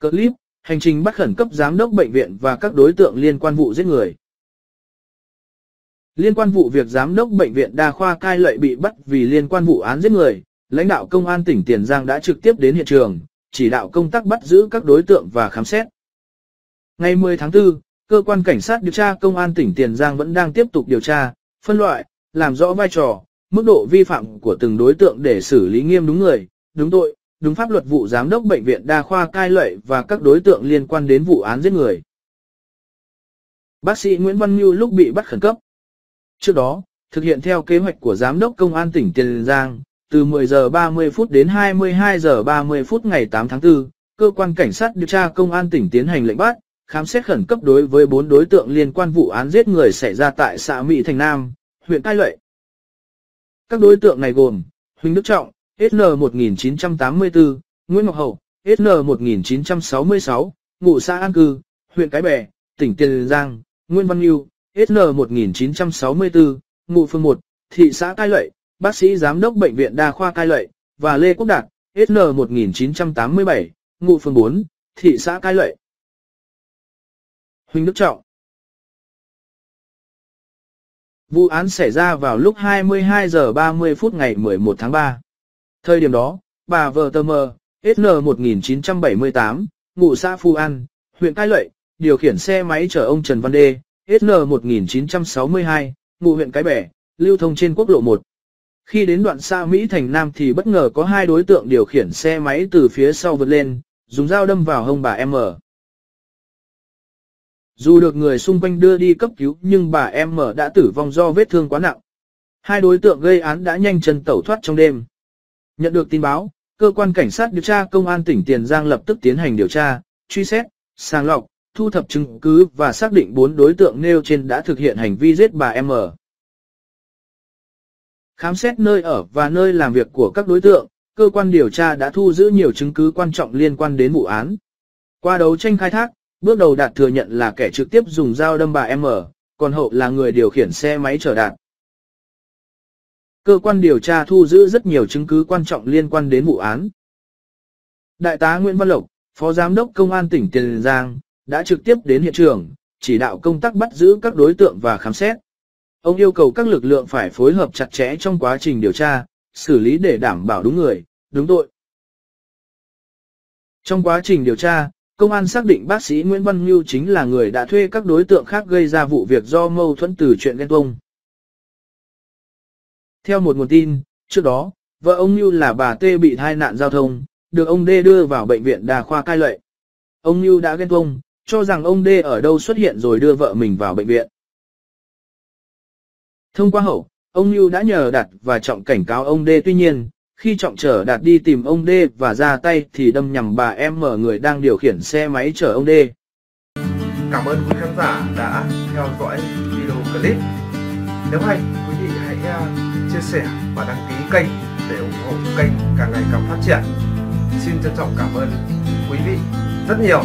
Clip, hành trình bắt khẩn cấp giám đốc bệnh viện và các đối tượng liên quan vụ giết người. Liên quan vụ việc giám đốc bệnh viện đa khoa cai lệ bị bắt vì liên quan vụ án giết người, lãnh đạo công an tỉnh Tiền Giang đã trực tiếp đến hiện trường, chỉ đạo công tác bắt giữ các đối tượng và khám xét. Ngày 10 tháng 4, cơ quan cảnh sát điều tra công an tỉnh Tiền Giang vẫn đang tiếp tục điều tra, phân loại, làm rõ vai trò, mức độ vi phạm của từng đối tượng để xử lý nghiêm đúng người, đúng tội, đúng pháp luật vụ giám đốc bệnh viện đa khoa cai lệ và các đối tượng liên quan đến vụ án giết người. Bác sĩ Nguyễn Văn Nhu lúc bị bắt khẩn cấp. Trước đó, thực hiện theo kế hoạch của giám đốc công an tỉnh Tiền Giang, từ 10 giờ 30 phút đến 22 giờ 30 phút ngày 8 tháng 4, cơ quan cảnh sát điều tra công an tỉnh tiến hành lệnh bắt, khám xét khẩn cấp đối với 4 đối tượng liên quan vụ án giết người xảy ra tại xã Mỹ Thành Nam, huyện Cai Lệ. Các đối tượng này gồm Huỳnh Đức Trọng, SN 1984, Nguyễn Ngọc Hậu, SN 1966, ngụ xã An Cư, huyện Cái Bè, tỉnh Tiền Giang, Nguyễn Văn Nhiêu, SN 1964, ngụ phường 1, thị xã Cai Lậy, bác sĩ giám đốc bệnh viện đa khoa Cai Lậy và Lê Quốc Đạt, SN 1987, ngụ phường 4, thị xã Cai Lậy. Huỳnh Đức Trọng Vụ án xảy ra vào lúc 22 giờ 30 phút ngày 11 tháng 3. Thời điểm đó, bà vợ tờ mờ, SN 1978, ngụ xã Phu An, huyện Cai lợi điều khiển xe máy chở ông Trần Văn Đê, SN 1962, ngụ huyện Cái Bẻ, lưu thông trên quốc lộ 1. Khi đến đoạn xa Mỹ Thành Nam thì bất ngờ có hai đối tượng điều khiển xe máy từ phía sau vượt lên, dùng dao đâm vào hông bà M. Dù được người xung quanh đưa đi cấp cứu nhưng bà M đã tử vong do vết thương quá nặng. Hai đối tượng gây án đã nhanh chân tẩu thoát trong đêm. Nhận được tin báo, cơ quan cảnh sát điều tra công an tỉnh Tiền Giang lập tức tiến hành điều tra, truy xét, sàng lọc, thu thập chứng cứ và xác định bốn đối tượng nêu trên đã thực hiện hành vi giết bà M. Khám xét nơi ở và nơi làm việc của các đối tượng, cơ quan điều tra đã thu giữ nhiều chứng cứ quan trọng liên quan đến vụ án. Qua đấu tranh khai thác, bước đầu Đạt thừa nhận là kẻ trực tiếp dùng dao đâm bà M, còn hậu là người điều khiển xe máy chở Đạt. Cơ quan điều tra thu giữ rất nhiều chứng cứ quan trọng liên quan đến vụ án. Đại tá Nguyễn Văn Lộc, Phó Giám đốc Công an tỉnh Tiền Giang, đã trực tiếp đến hiện trường, chỉ đạo công tác bắt giữ các đối tượng và khám xét. Ông yêu cầu các lực lượng phải phối hợp chặt chẽ trong quá trình điều tra, xử lý để đảm bảo đúng người, đúng tội. Trong quá trình điều tra, công an xác định bác sĩ Nguyễn Văn Nhu chính là người đã thuê các đối tượng khác gây ra vụ việc do mâu thuẫn từ chuyện ghen tuông. Theo một nguồn tin, trước đó, vợ ông Nhu là bà Tê bị thai nạn giao thông, được ông Đê đưa vào bệnh viện đa khoa cai lệ. Ông Nhu đã ghen tuông, cho rằng ông Đê ở đâu xuất hiện rồi đưa vợ mình vào bệnh viện. Thông qua hậu, ông Nhu đã nhờ đặt và Trọng cảnh cáo ông Đê tuy nhiên, khi Trọng trở Đạt đi tìm ông Đê và ra tay thì đâm nhầm bà em mở người đang điều khiển xe máy chở ông Đê. Cảm ơn quý khán giả đã theo dõi video clip. Nếu hay, quý vị hãy à, chia sẻ và đăng ký kênh để ủng hộ kênh càng ngày càng phát triển. Xin trân trọng cảm ơn quý vị rất nhiều.